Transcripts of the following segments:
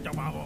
tomado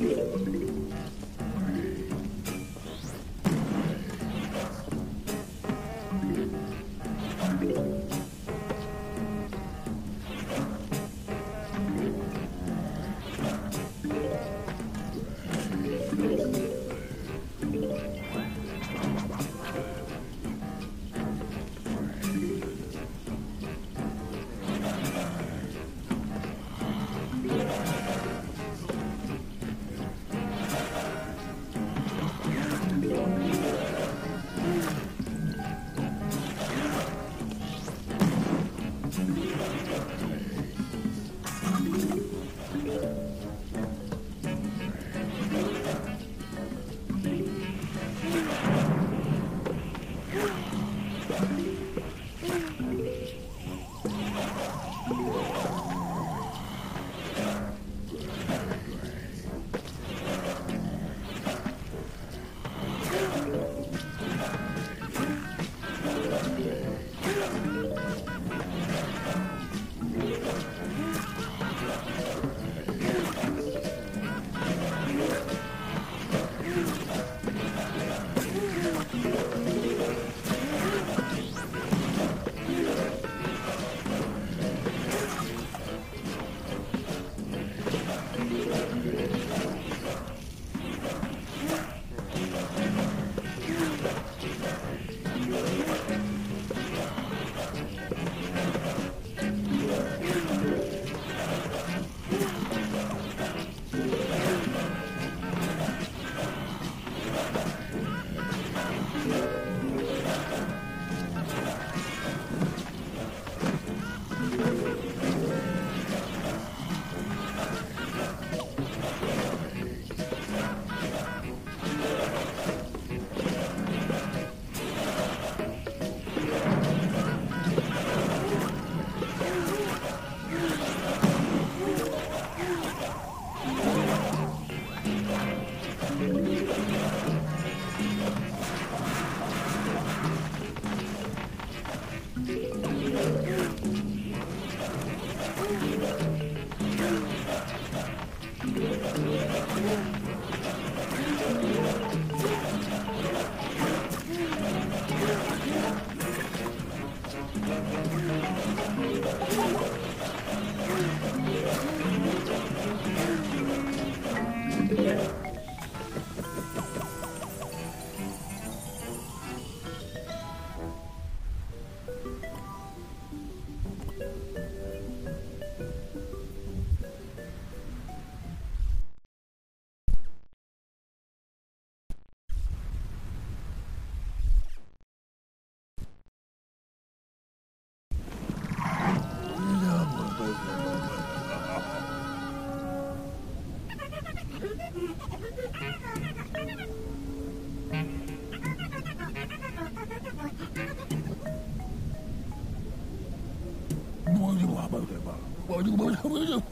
Thank 你不要不说。